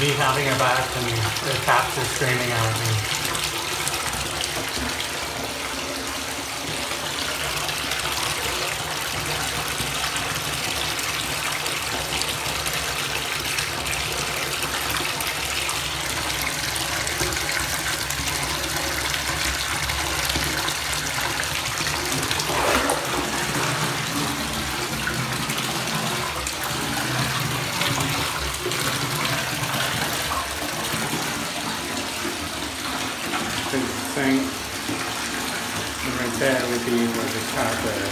me having a bath and the cats are screaming at me. And right there would be where the tap is.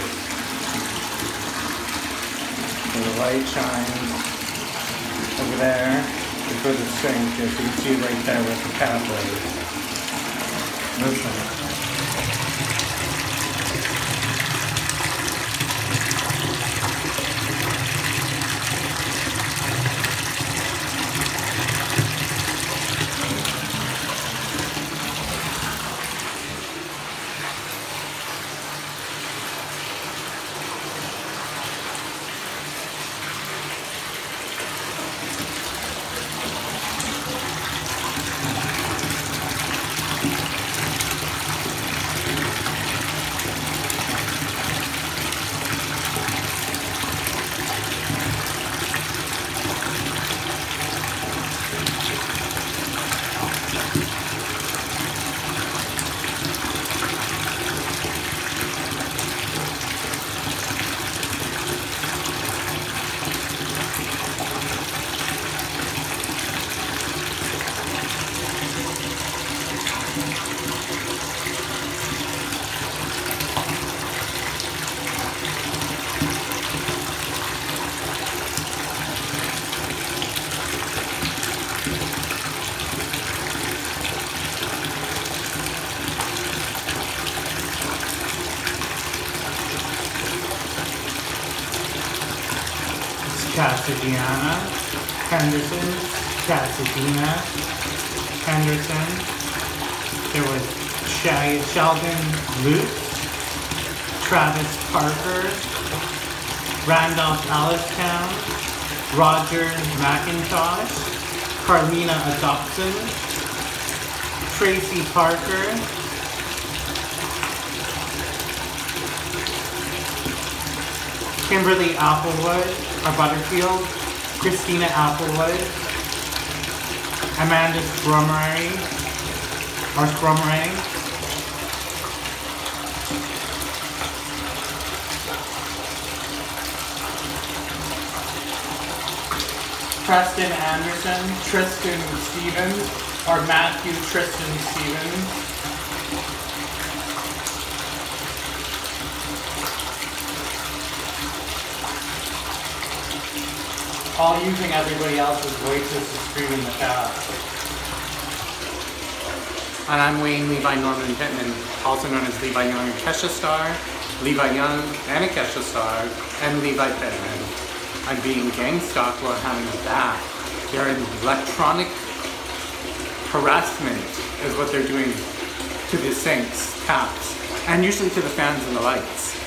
So the light shines over there where the sink is. You can see right there where the tap is. Listen. Casadena, Henderson, Casadena, Henderson. There was Shay, Sheldon Luke, Travis Parker, Randolph Allistown, Roger McIntosh, Carmina Adopson, Tracy Parker, Kimberly Applewood, or Butterfield, Christina Applewood, Amanda Stromery, or Stromery, Preston Anderson, Tristan Stevens, or Matthew Tristan Stevens, all using everybody else's voices to scream in the chat. And I'm Wayne Levi Norman Pittman, also known as Levi Young and Kesha Star, Levi Young and Akesha Star, and Levi Pittman. I'm being gang stalked while having a bath. They're in electronic harassment is what they're doing to the sinks, taps, and usually to the fans and the lights.